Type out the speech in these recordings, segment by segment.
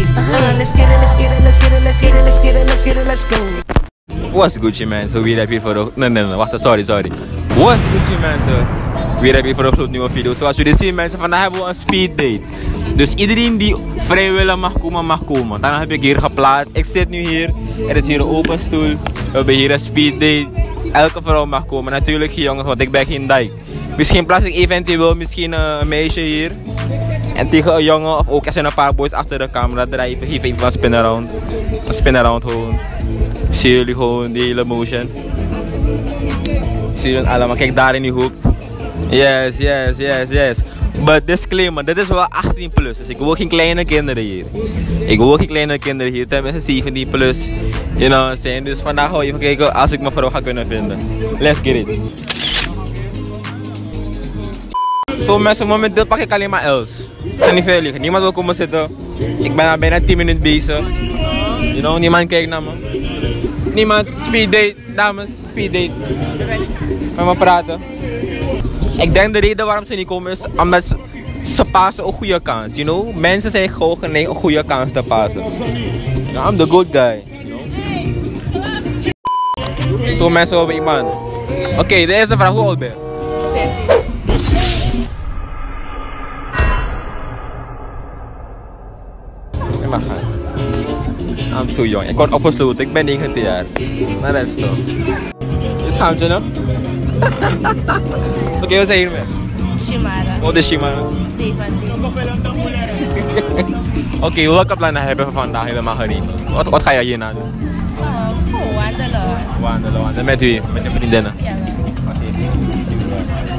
Uh, let's get it, let's get let's get let's get let's get it, let's go. What's Gucci mensen? Weer heb je voor de... Nee, nee, nee, wacht, sorry, sorry. What's Gucci mensen? Weer heb je voor een gloednieuwe video. Zoals jullie zien mensen, vandaag hebben we een speed date. Dus iedereen die vrijwillig mag komen, mag komen. Dan heb ik hier geplaatst. Ik zit nu hier. Er is hier een open stoel. We hebben hier een speed date. Elke vrouw mag komen. Natuurlijk jongens, want ik ben geen dijk. Misschien plaats ik eventueel misschien een meisje hier. En tegen een jongen, of ook er zijn een paar boys achter de camera drijven. Geef even een spin around. Een spin around gewoon. Zie jullie gewoon die hele motion. Zie jullie allemaal. Kijk daar in die hoek. Yes, yes, yes, yes. But disclaimer, dit is wel 18 plus. Dus ik wil geen kleine kinderen hier. Ik wil geen kleine kinderen hier. Tenminste 17 plus. You know saying? Dus vandaag ga we even kijken als ik mijn vrouw ga kunnen vinden. Let's get it. Zo mensen, momenteel pak ik alleen maar Els. Ik ga niet veel liggen. Niemand wil komen zitten. Ik ben al bijna 10 minuten bezig. You know, niemand kijkt naar me. Niemand. Speed date, dames. Speed date. Met me praten. Ik denk de reden waarom ze niet komen is omdat ze, ze passen een goede kans. You know? Mensen zijn gewoon geneigd een goede kans te passen. You I'm the good guy. Zo mensen over iemand. Oké, de eerste vraag. Hoe oud? Mag gaan. I'm so young. Ik word opgesloten. Ik ben 19 jaar. Maar dat is toch. Is je nog? Oké, we zijn hier mee. Shimara. Wat is Shimano? 17. Oké, welke plannen hebben we vandaag helemaal niet? Wat, wat ga je hierna doen? Oh, cool. Wandelen. Wandelen, wandelen. Met wie? Met je vriendinnen? Ja,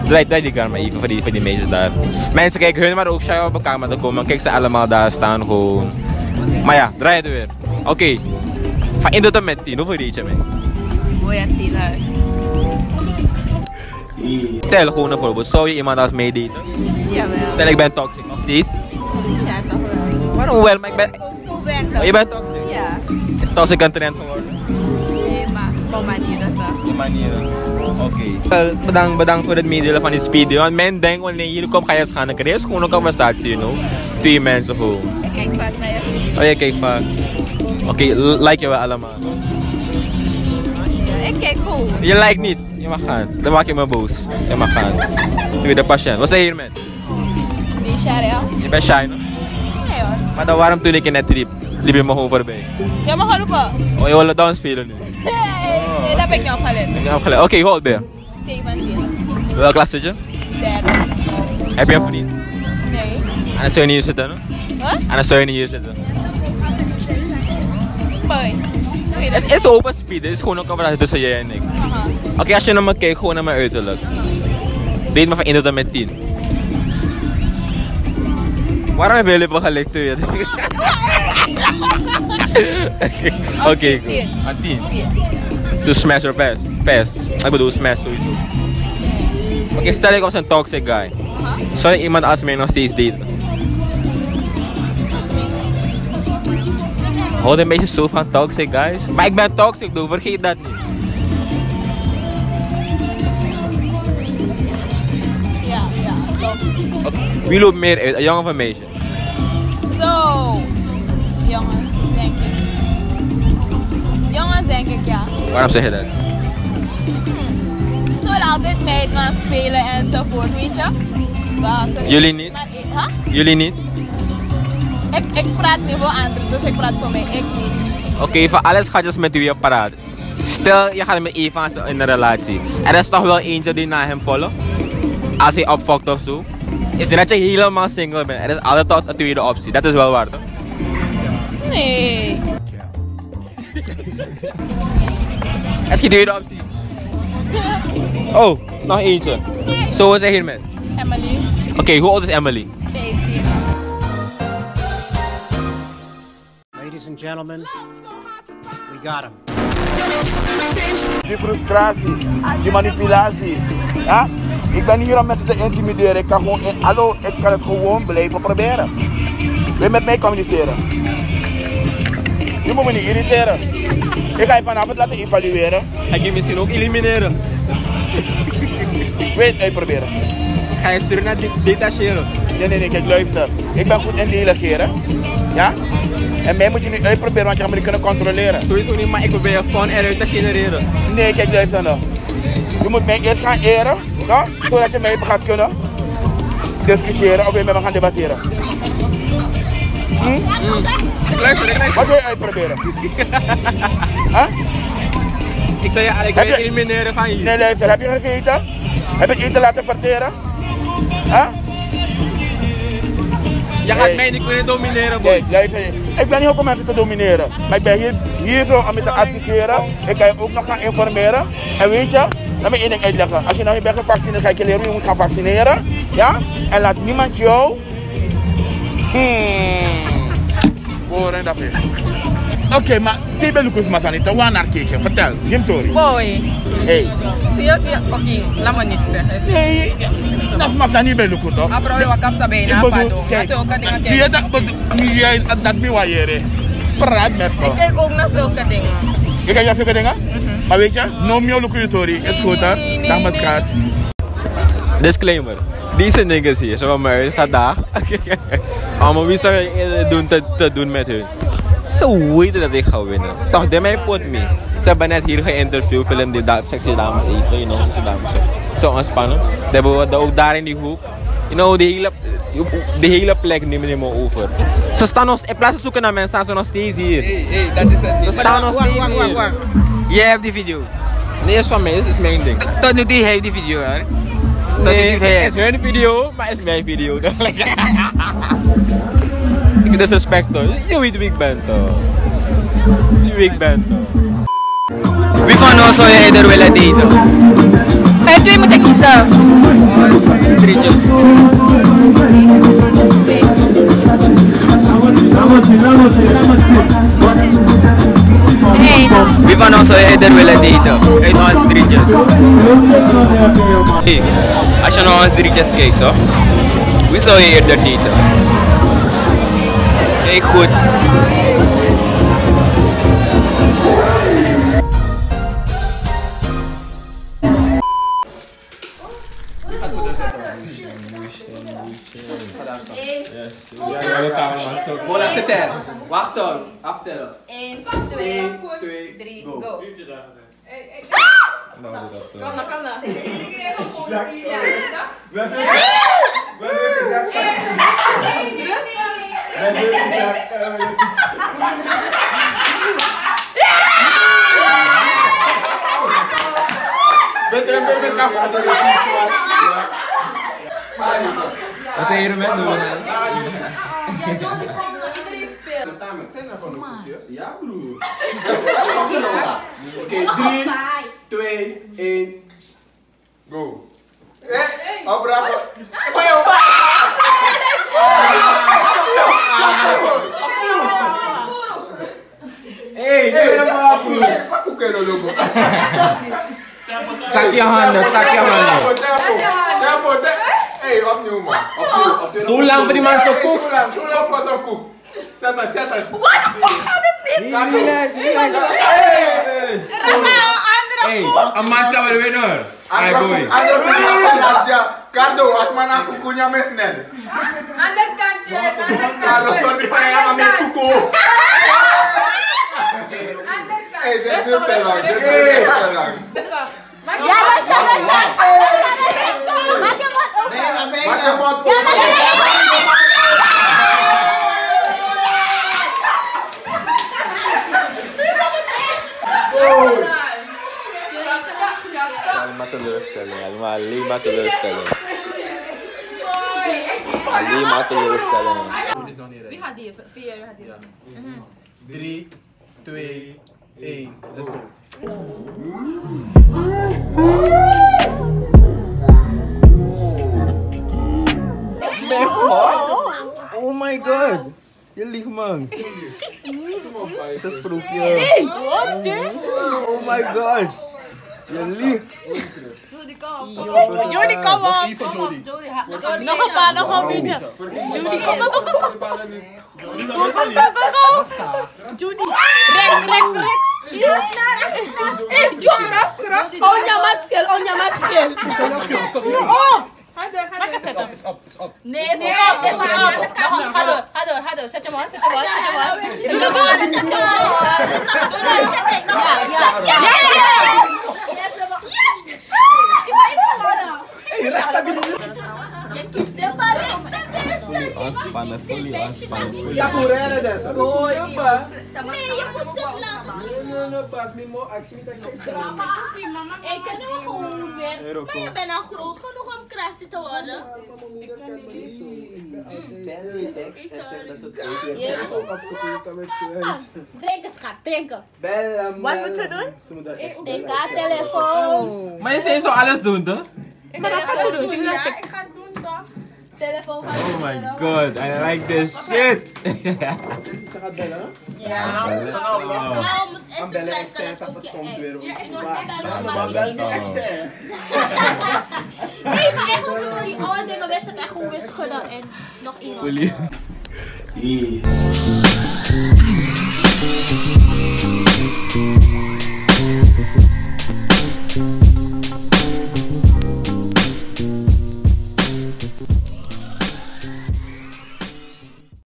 Draai, draai die kamer even voor die, voor die meisjes daar. Mensen, kijk, hun waren ook shy op elkaar te komen. Kijk ze allemaal daar staan gewoon. Maar ja, draai het weer. Oké. Van 1 tot en met 10, hoeveel reed je mee? Voy a tirar. Stel gewoon een voorbeeld. Zou je iemand als meedaten? Jawel. Stel ik ben toxic nog steeds. Ja, toch wel. Waarom wel? Maar ik ben... Ook zo bent Maar je bent toxic. Ja. Is toxic een trend geworden? Nee, maar op manieren toch. Die manieren. Oké. Eh, bedankt, bedankt voor het meedelen van die speed. Want men denkt wanneer jullie komen ga je gaan. Dan krijg je gewoon een conversatie, you know. Twee mensen gewoon. Ik kijk vaak naar. Oh ja, kijk vaak. Oké, like je wel allemaal. Ik kijk goed. Je lijkt niet. Je mag gaan. Dan maak je me boos. Je mag gaan. Tweede patiënt. Wat zei je hier met? Die Sharia? Je bent shy, no? Nee hoor. Maar dan waarom toen ik je net riep, liep je me gewoon voorbij? Ja, mag roepen. Oh, je wil down spelen nu? Nee, nee, dat heb ik niet opgelet. Ik heb gelijk. Oké, hoe oud ben je? 17. Welke klas zit je? Derde. Heb je een vriend? Nee. En dan zou je niet hier zitten, no? Wat? En dan zou je niet hier zitten. Weet Het is open speed, het is gewoon een conversatie tussen jij en ik. Aha. Oké, als je naar me kijkt, gewoon naar mijn uiterlijk. Reed me van 1 tot en met 10. Waarom heb je lippen gelikt je Oké, goed. tien. Aan 10. Vier. So smash or pass? Pass. Ik bedoel smash sowieso. Oké, stel ik was een toxic guy. Zou je iemand als mij nog steeds daten? Houd een beetje zo van toxic guys. Maar ik ben toxic, doe vergeet dat niet. Ja, ja. Oké, Wie loopt meer uit, een jongen of een meisje? Zo. Jongens, denk ik. Jongens, denk ik, ja. Waarom zeg je dat? Ze willen altijd meid maar spelen enzovoort, weet je? Sorry. Jullie niet? Maar, huh? Jullie niet? Ik, ik praat niet voor anderen, dus ik praat voor mij. Ik niet. Oké, voor alle schatjes met wie je praat. Stel, je gaat met Eva in een relatie. Er is toch wel eentje die naar hem volgt? Als hij opfokt of zo. Is dat je helemaal single bent? Er is altijd een tweede optie. Dat is wel waar, toch? Nee. Er is geen tweede optie. Oh, nog eentje. Zo is hij hier met. Emily. Oké, hoe oud is Emily? Gentlemen, we got him. Die frustratie, die manipulatie. Ja? Ik ben hier om mensen te intimideren. Ik kan gewoon, in, hallo, ik kan het gewoon blijven proberen. Wil je met mij communiceren? Je moet me niet irriteren. Ik ga je vanavond laten evalueren. Ga ik je misschien ook elimineren? Weet uitproberen. Ga je sturen naar de- detacheren? Nee, nee, nee, kijk, luister. Ik ben goed in delegeren. Ja? En mij moet je nu uitproberen, want je gaat me niet kunnen controleren. Sowieso niet, maar ik probeer gewoon eruit te genereren. Nee, kijk, luister nou. Je moet mij eerst gaan eren, zodat je mij gaat kunnen discussiëren of je met me gaan debatteren. Ik luister, ik luister. Wat wil je uitproberen? Huh? Ik zei je al, ik wil je- elimineren van hier. Nee, luister, heb je gegeten? Heb je het eten laten verteren? Huh? Je gaat mij niet kunnen domineren, boy. Ik ben niet ook om mensen te domineren. Maar ik ben hier, hier zo om je te adviseren. Ik kan je ook nog gaan informeren. En weet je, laat me één ding uitleggen. Als je nog niet bent gevaccineerd, ga ik je leren hoe je moet gaan vaccineren. Ja? En laat niemand jou... Hmm. Horen dat is. Oké, maar Tebe Lucas Masanita, waar naar kijken? Vertel, Jim Tori. Boy. Hey. Zie je, zie je. Oké, laat me niet zeggen. Nee, dat is Masani bij Lucas toch? Abro, je wakap sa Ik bijna, bedoel, pado. kijk, zie je dat, jij, dat me waaieren. Praat met me. Ik kijk ook naar zulke dingen. Ik kijk naar zulke dingen? Maar weet je, no meer Lucas Tori. Is goed hè? Dag schat. Disclaimer. Deze niggas hier, ze van mij uit vandaag. Allemaal wie zou je doen te, te doen met hun? Ze weten dat ik ga winnen. Toch, de mij pot me. Ze hebben net hier geïnterviewd, film die da sexy dames even, you know, sexy dames. Zo ontspannen. Dat hebben we ook daar in die hoek. You know, die hele, die hele plek nemen we over. Ze staan nog, in plaats van zoeken naar mensen, staan ze nog steeds hier. Hey, hey, dat is het Ze niet. staan nog steeds hier. Jij hebt die video. Nee, is van mij, is, is mijn ding. Tot nu toe heeft die video, hè? Tot nu Nee, toe het is hun video, maar het is mijn video. ik vind disrespect toch. Je weet wie ik ben toch. Je weet wie ik ben toch. Wie van ons zou je eerder willen daten? Bij twee moet ik kiezen. Drietjes. Nee. Wie van ons zou je eerder willen daten? Uit ons drietjes. Hey, als je naar Kijk goed. Bola. Wacht dan. Aftellen. 1, 2, 2, 3, 3, go. go. Kom nou, kom nou. Ja, zo. Ben er een beetje met kaffe. Wat zijn jullie met doen? Ja, Jody, kom nou. Iedereen speelt. Zijn er van de koekjes? Ja, broer. Oké, 3, 2, 1. Go. Eh, opbrak. Van jou. Hey, Pak koeken no logo. Zak je handen, zak je handen. Tempo, tempo. Tempo, te- Hey, opnieuw man. Opnieuw, opnieuw. Zo lang voor die man zo'n Hey, koek? Zo lang, zo lang voor zo'n koek. Zet het, zet het. What the fuck gaat het niet? Relax, relax. Hey, een man kan wel winnen hoor. Hey Andere boy. koek, andere koek van Nadia. Cardo, als man aan kukunya mes snel. Ander kantje, ander Cardo, kantje. sorry van jou, maar met kuku. Ander Hey, kantje. dit duurt te lang. Dit duurt te lang. Ja, rustig, rustig. Maak je wat open. Maak je mond open. Alleen maar teleurstelling, alleen maar, alleen maar teleurstelling. Alleen maar teleurstelling. Wie gaat die? Vier, wie gaat die? 3, 2, 1. Let's go. Oh my god. Je liegt man. Het is een sprookje. Oh my god. Je liegt. Jody, kom op. Jody, kom op. Kom op, Jody. ha- Nog een paar, nog een beetje. Jody, kom, kom, kom, kom. Kom, kom, kom, kom, kom. Jody. Rechts, rechts, rechts. Heel snel, echt snel. Eh, Jody, krap, krap. On je maskel, on je maskel. Oh! Ga door, ga Ga ik het zetten? Is op, is op. Nee, is niet op. Is niet op. Nog, Ga door, ga door, ga door. Zet je mond, zet je mond, zet je mond. Zet je mond, zet je mond. Doe nou, zet ik. Ja, ja, Ontspannen, fully ontspannen. fully Ja, correre dessa. Correre pa. Nee, je moest hem laten. No, no, pas me mo. Sa isa. Ik kan nu gewoon weer. Maar je bent al groot genoeg om te worden. Bel je ex en zeg dat het ook met. Drinken, schat, drinken. Hem. Wat moet ze doen? Ik ga telefoon. Maar je zei zo alles doen, toch? Maar dat gaat ze doen. Ik ga het doen toch? Telefoon van Oh my god, I like this shit. Ze gaat bellen, hè? Ja. Nou, bellen een ex plek en dat ook het komt weer. Ja, ik wil Waar? net? Nee, maar eigenlijk bedoel die oude dingen ik echt hoe we schudden en nog iemand. Yeah.